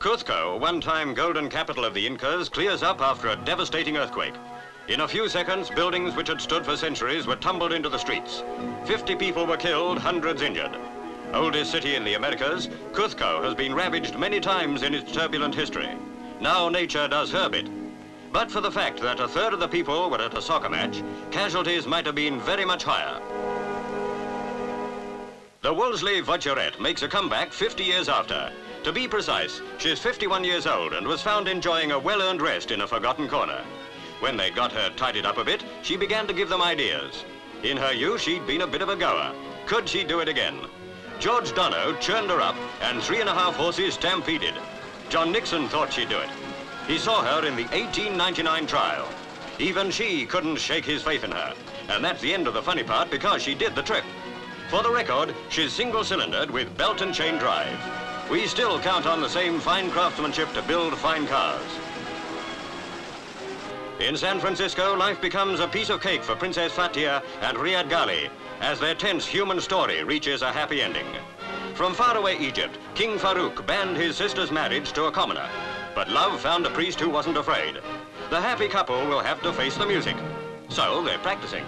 Cuzco, one-time golden capital of the Incas, clears up after a devastating earthquake. In a few seconds, buildings which had stood for centuries were tumbled into the streets. 50 people were killed, hundreds injured. Oldest city in the Americas, Cuzco has been ravaged many times in its turbulent history. Now nature does her bit. But for the fact that a third of the people were at a soccer match, casualties might have been very much higher. The Wolseley Voiturette makes a comeback 50 years after. To be precise, she's 51 years old and was found enjoying a well-earned rest in a forgotten corner. When they got her tidied up a bit, she began to give them ideas. In her youth, she'd been a bit of a goer. Could she do it again? George Dono churned her up and three and a half horses stampeded. John Nixon thought she'd do it. He saw her in the 1899 trial. Even she couldn't shake his faith in her. And that's the end of the funny part because she did the trip. For the record, she's single-cylindered with belt and chain drive. We still count on the same fine craftsmanship to build fine cars. In San Francisco, life becomes a piece of cake for Princess Fathia and Riad Ghali as their tense human story reaches a happy ending. From faraway Egypt, King Farouk banned his sister's marriage to a commoner. But love found a priest who wasn't afraid. The happy couple will have to face the music. So they're practicing.